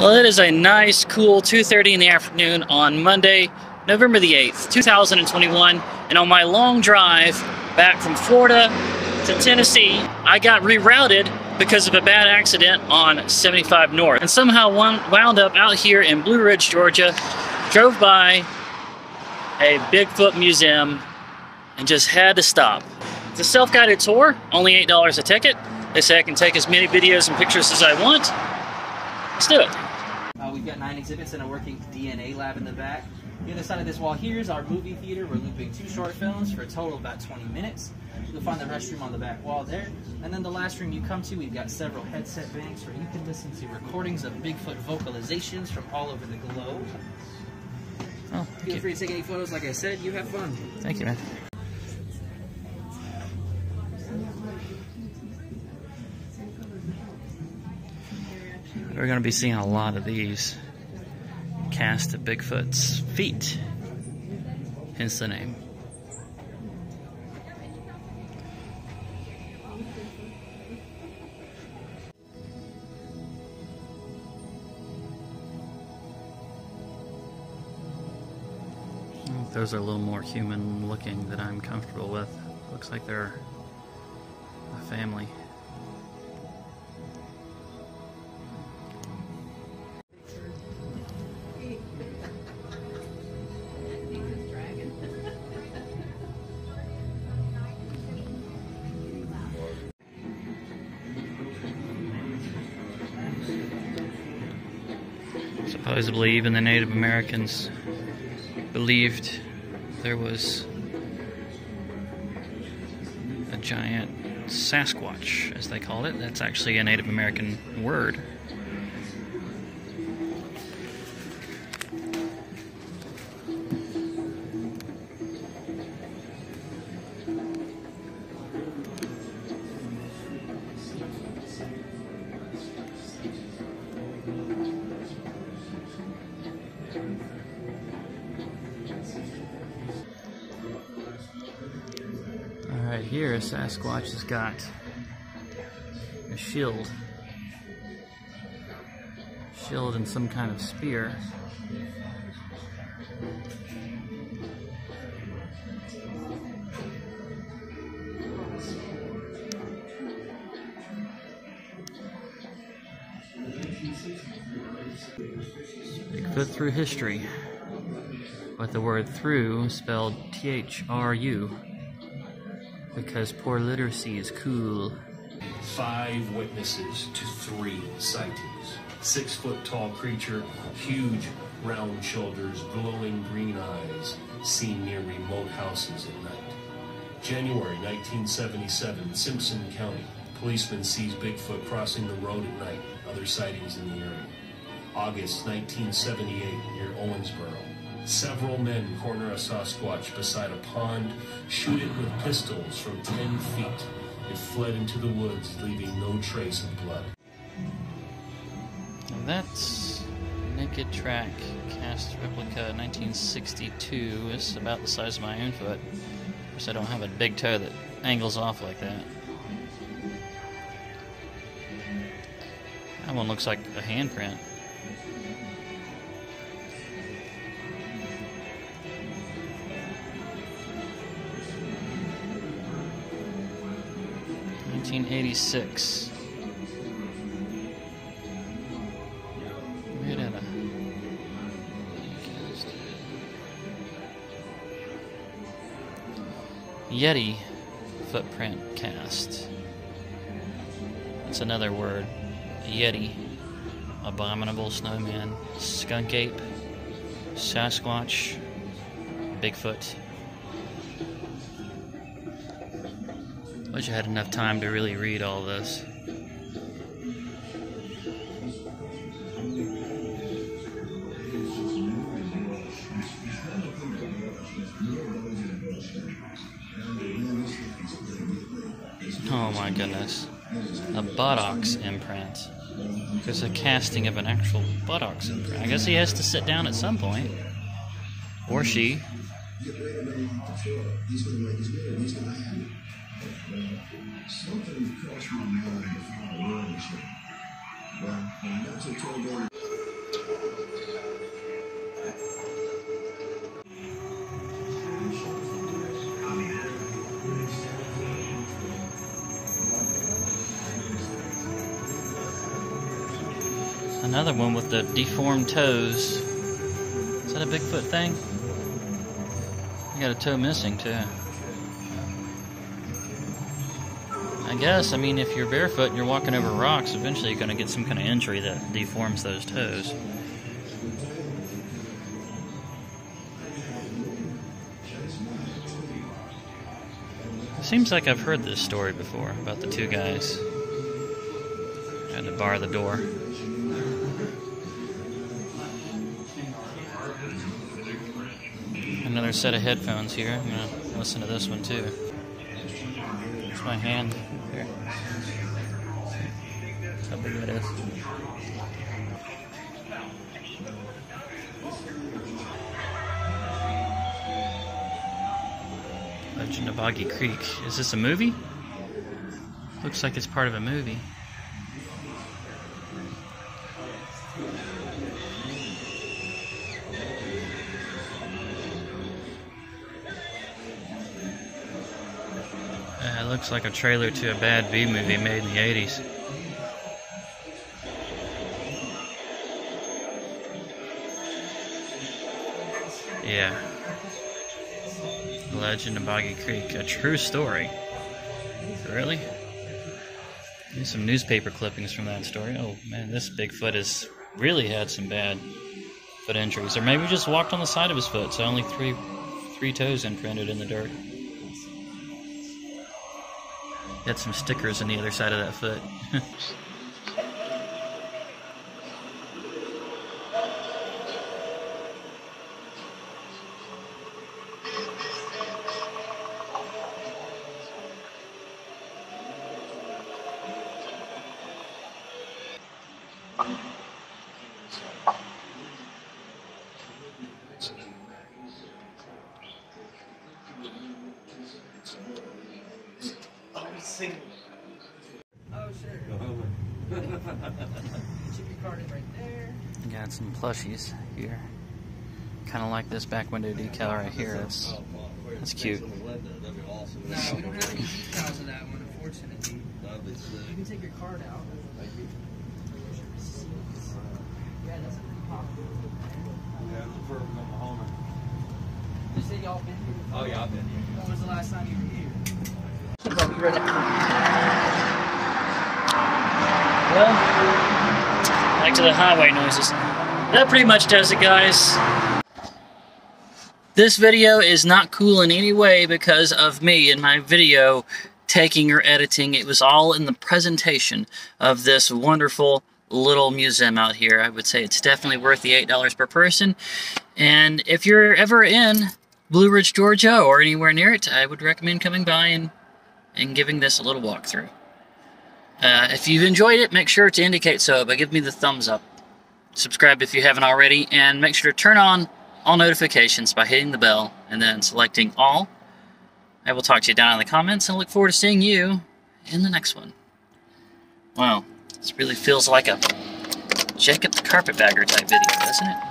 Well, it is a nice, cool 2.30 in the afternoon on Monday, November the 8th, 2021. And on my long drive back from Florida to Tennessee, I got rerouted because of a bad accident on 75 North. And somehow wound up out here in Blue Ridge, Georgia, drove by a Bigfoot museum and just had to stop. It's a self-guided tour, only $8 a ticket. They say I can take as many videos and pictures as I want. Let's do it. We've got nine exhibits and a working DNA lab in the back. The other side of this wall here is our movie theater. We're looping two short films for a total of about 20 minutes. You'll find the restroom on the back wall there. And then the last room you come to, we've got several headset banks where you can listen to recordings of Bigfoot vocalizations from all over the globe. Oh, Feel you. free to take any photos. Like I said, you have fun. Thank you, man. We're going to be seeing a lot of these cast of Bigfoot's feet, hence the name. Those are a little more human looking that I'm comfortable with. Looks like they're a family. Supposedly, even the Native Americans believed there was a giant Sasquatch, as they called it. That's actually a Native American word. Here Sasquatch has got a shield. Shield and some kind of spear. Bigfoot through history. With the word through spelled T H R U. Because poor literacy is cool. Five witnesses to three sightings. Six foot tall creature, huge round shoulders, glowing green eyes, seen near remote houses at night. January 1977, Simpson County. Policeman sees Bigfoot crossing the road at night. Other sightings in the area. August 1978, near Owensboro. Several men corner a Sasquatch beside a pond, shoot it with pistols from 10 feet. It fled into the woods, leaving no trace of blood. And that's Naked Track cast replica 1962. It's about the size of my own foot. Of course, I don't have a big toe that angles off like that. That one looks like a handprint. Nineteen eighty six. Made Yeti footprint cast. That's another word. Yeti. Abominable snowman. Skunk ape. Sasquatch. Bigfoot. Wish I had enough time to really read all this. Oh my goodness. A buttocks imprint. There's a casting of an actual buttocks imprint. I guess he has to sit down at some point. Or she something cultural reality is not wrong with Well, and that's a 12 hour Another one with the deformed toes. Is that a Bigfoot thing? You got a toe missing too. I guess, I mean, if you're barefoot and you're walking over rocks, eventually you're going to get some kind of injury that deforms those toes. Seems like I've heard this story before about the two guys had to bar the door. Another set of headphones here. I'm going to listen to this one too. It's my hand here. How big that is. Legend of Boggy Creek. Is this a movie? Looks like it's part of a movie. Looks like a trailer to a bad B movie made in the 80s. Yeah. Legend of Boggy Creek, a true story. Really? There's some newspaper clippings from that story. Oh man, this Bigfoot has really had some bad foot injuries, or maybe just walked on the side of his foot, so only three three toes imprinted in the dirt. Got some stickers on the other side of that foot. Oh, sure. Chip your card right there. Got some plushies here. Kind of like this back window decal right here. That's that's cute. No, we don't have any details of that one, unfortunately. You can take your card out. Yeah, that's a pretty popular. You said y'all been here? Oh yeah, I've been here. When was the last time you were here? Well, back to the highway noises. That pretty much does it, guys. This video is not cool in any way because of me and my video taking or editing. It was all in the presentation of this wonderful little museum out here. I would say it's definitely worth the $8 per person. And if you're ever in Blue Ridge, Georgia, or anywhere near it, I would recommend coming by and, and giving this a little walkthrough. Uh, if you've enjoyed it, make sure to indicate so by giving me the thumbs up. Subscribe if you haven't already, and make sure to turn on all notifications by hitting the bell and then selecting all. I will talk to you down in the comments and look forward to seeing you in the next one. Wow, this really feels like a Jacob the Carpetbagger type video, doesn't it?